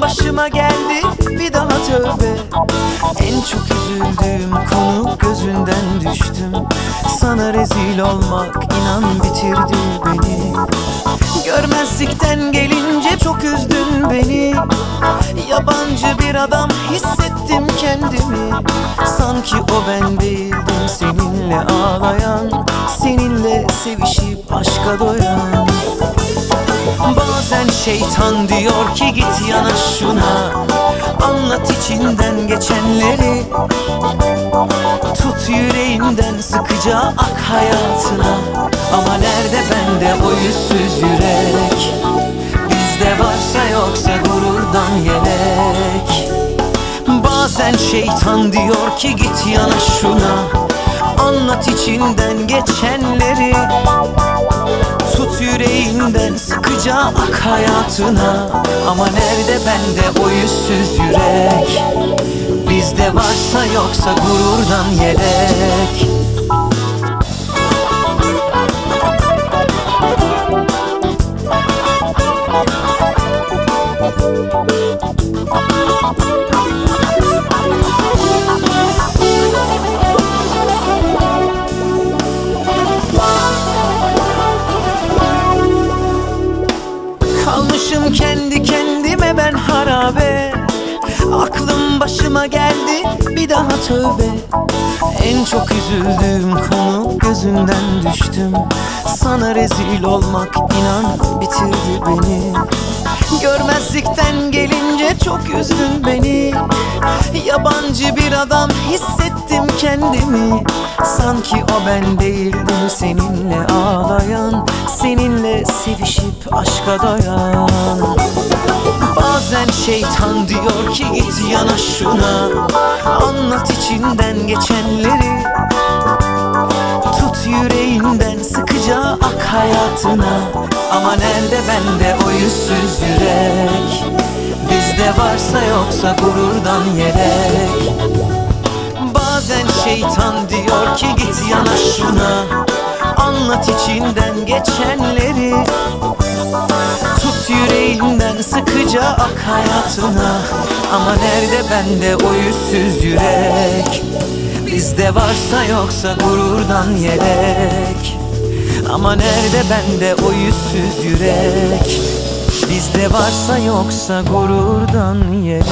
başıma geldi bir daha tövbe. En çok üzüldüğüm konu gözünden düştüm. Sana rezil olmak inan bitirdi beni. Görmezlikten gelince çok üzdün beni. Yabancı bir adam hissettim kendimi. Sanki o ben değildim seninle ağlayan Seninle sevişip aşka doyan şeytan diyor ki git yana şuna. Anlat içinden geçenleri. Tut yüreğinden sıkıca ak hayatına. Ama nerede bende o yüzsüz yürek? Bizde varsa yoksa gururdan yelek. Bazen şeytan diyor ki git yana şuna. Anlat içinden geçenleri yüreğinden sıkıca ak hayatına. Ama nerede bende o yüzsüz yürek? Bizde varsa yoksa gururdan yelek Kalmışım başıma geldi bir daha tövbe. En çok üzüldüğüm konu gözünden düştüm. Sana rezil olmak inan bitirdi beni. Görmezlikten gelince çok üzdün beni. Yabancı bir adam hissettim kendimi. Sanki o ben değildim seninle ağlayan Seninle sevişip aşka doyan Bazen şeytan diyor ki git yana şuna. Anlat içinden geçenleri. Tut yüreğinden sıkıca ak hayatına. Ama nerede bende o yüzsüz yürek? Bizde varsa yoksa gururdan yelek Bazen şeytan diyor ki git yana şuna. Anlat içinden geçenleri Tut sıkıca ak hayatına. Ama nerede bende o yüzsüz yürek? Bizde varsa yoksa gururdan yelek Ama nerede bende o yüzsüz yürek? Bizde varsa yoksa gururdan yelek